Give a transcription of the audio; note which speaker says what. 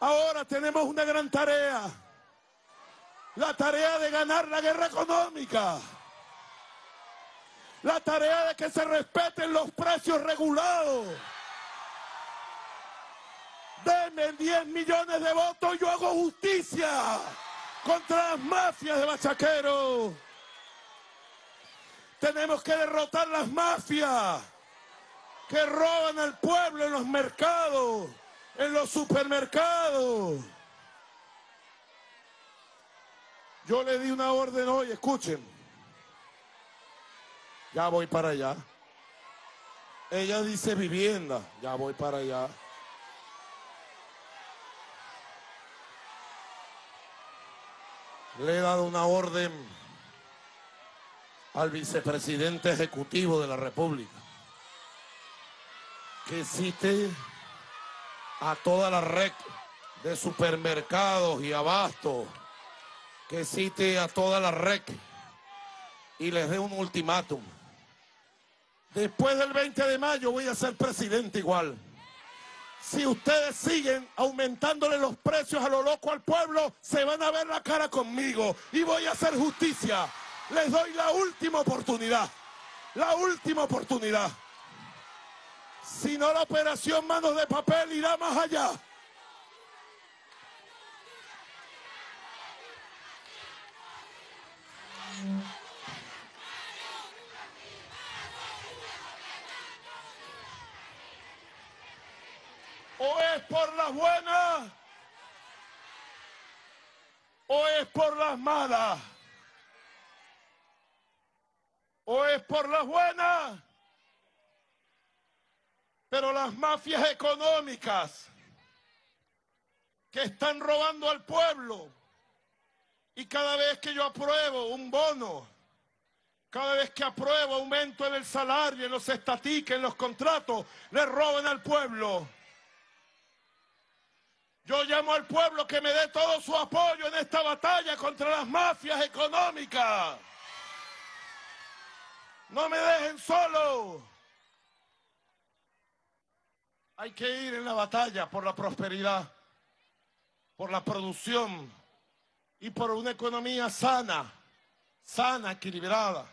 Speaker 1: Ahora tenemos una gran tarea. La tarea de ganar la guerra económica. La tarea de que se respeten los precios regulados. Denme 10 millones de votos y yo hago justicia contra las mafias de bachaqueros. Tenemos que derrotar las mafias que roban al pueblo en los mercados, en los supermercados. Yo le di una orden hoy, escuchen. Ya voy para allá. Ella dice vivienda, ya voy para allá. Le he dado una orden al vicepresidente ejecutivo de la República que cite a toda la red de supermercados y abastos, que cite a toda la red y les dé un ultimátum. Después del 20 de mayo voy a ser presidente igual. Si ustedes siguen aumentándole los precios a lo loco al pueblo, se van a ver la cara conmigo y voy a hacer justicia. Les doy la última oportunidad. La última oportunidad. Si no, la operación manos de papel irá más allá. O es por las buenas o es por las malas. O es por las buenas pero las mafias económicas que están robando al pueblo y cada vez que yo apruebo un bono, cada vez que apruebo aumento en el salario, en los estatiques, en los contratos, le roban al pueblo. Yo llamo al pueblo que me dé todo su apoyo en esta batalla contra las mafias económicas. No me dejen solo. Hay que ir en la batalla por la prosperidad, por la producción y por una economía sana, sana, equilibrada.